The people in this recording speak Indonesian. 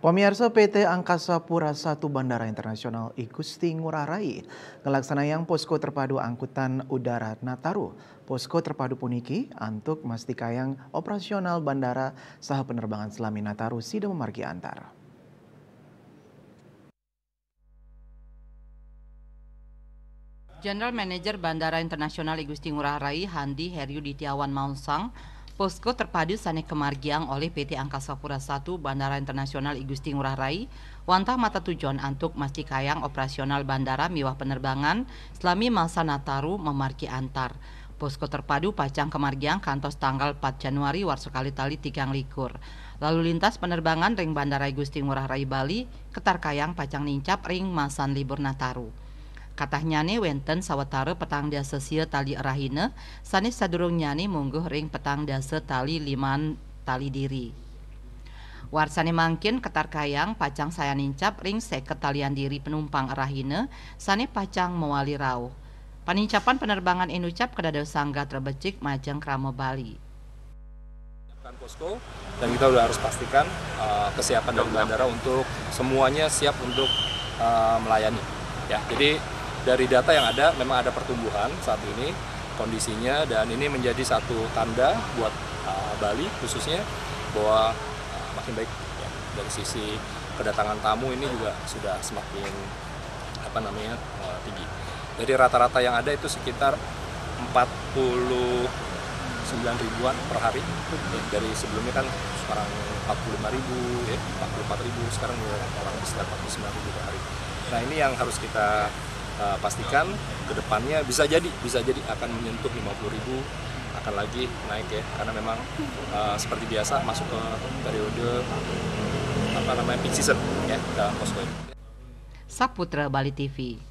Pemirsa PT Angkasa Pura I Bandara Internasional Igusti Ngurah Rai yang posko terpadu angkutan udara Nataru. Posko terpadu puniki untuk mastikayang operasional bandara sah penerbangan selami Nataru sida memargi antar. General Manager Bandara Internasional Igusti Ngurah Rai Handi Heriu Ditiawan Maunsang Posko terpadu Sane Kemargiang oleh PT Angkasa Pura I Bandara Internasional Igusti Ngurah Rai, wantah mata tujuan untuk kayang operasional bandara miwah penerbangan selami masa Nataru memarki antar. Posko terpadu Pacang Kemargiang kantos tanggal 4 Januari war sekali tali tigang likur. Lalu lintas penerbangan ring Bandara Igusti Ngurah Rai Bali, ketar kayang Pacang Nincap ring masan libur Nataru. Katanya nih wenten sawetara petang dasa sia tali sanis sadurung nyani mungguh ring petang dasa tali liman tali diri. Warsani mangkin ketar kayang pacang saya nincap ring seket talian diri penumpang rahina sani pacang mewali rauh. Panincapan penerbangan inucap kedada sangga terbecik majang kramo Bali dan kita udah harus pastikan uh, kesiapan dari bandara untuk semuanya siap untuk uh, melayani ya jadi dari data yang ada memang ada pertumbuhan saat ini kondisinya dan ini menjadi satu tanda buat uh, Bali khususnya bahwa uh, makin baik ya. dari sisi kedatangan tamu ini juga sudah semakin apa namanya uh, tinggi. Jadi rata-rata yang ada itu sekitar 49 ribuan per hari ya, dari sebelumnya kan sekarang 45 ribu ya 44 ribu sekarang orang sekitar 49 ribu per hari nah ini yang harus kita uh, pastikan ke depannya bisa jadi bisa jadi akan menyentuh 50 ribu akan lagi naik ya karena memang uh, seperti biasa masuk ke periode apa namanya peak season ya dalam posko ini. Saputra Bali TV